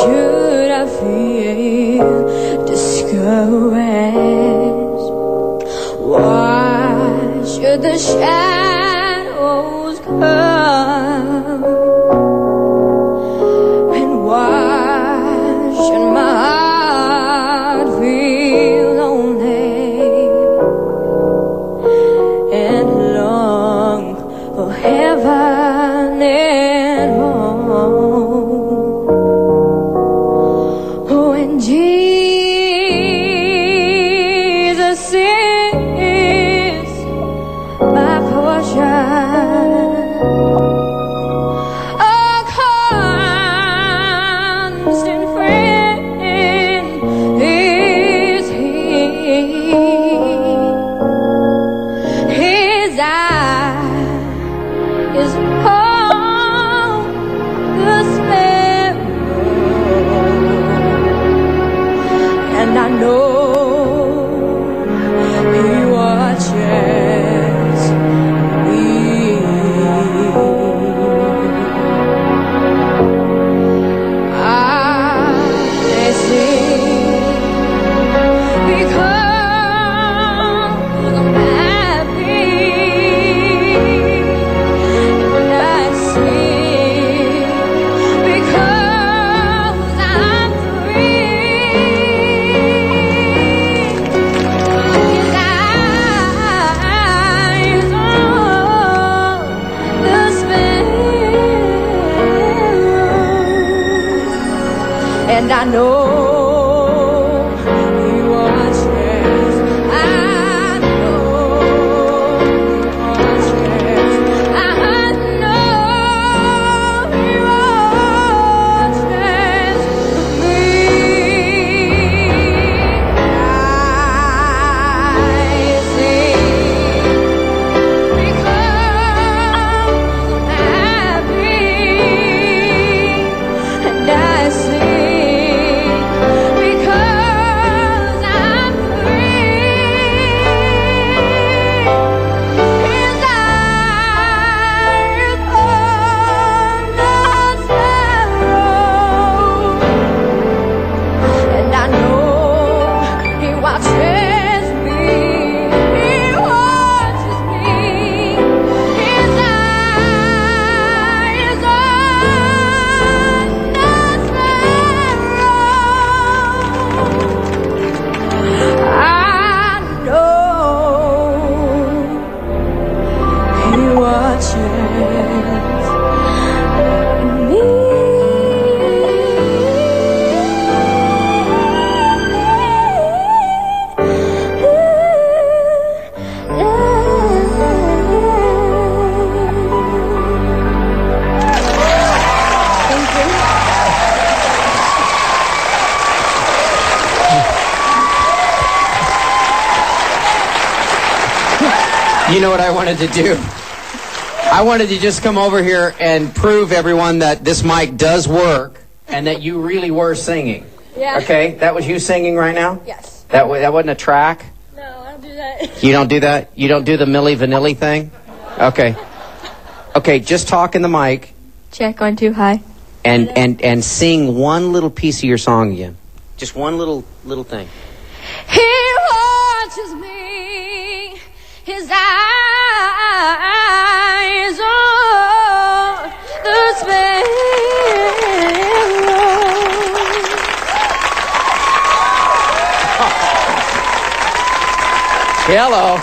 should I feel discouraged? Why should the shadows come? And why should my heart feel lonely and long for heaven and home? grande. Know and I know You know what I wanted to do? I wanted to just come over here and prove everyone that this mic does work and that you really were singing. Yeah. Okay, that was you singing right now? Yes. That, wa- that wasn't a track? No, I don't do that. You don't do that? You don't do the Milli Vanilli thing? Okay. Okay, just talk in the mic Check on too high. and, and, and sing one little piece of your song again. Just one little little thing. He watches me. His eyes Hello.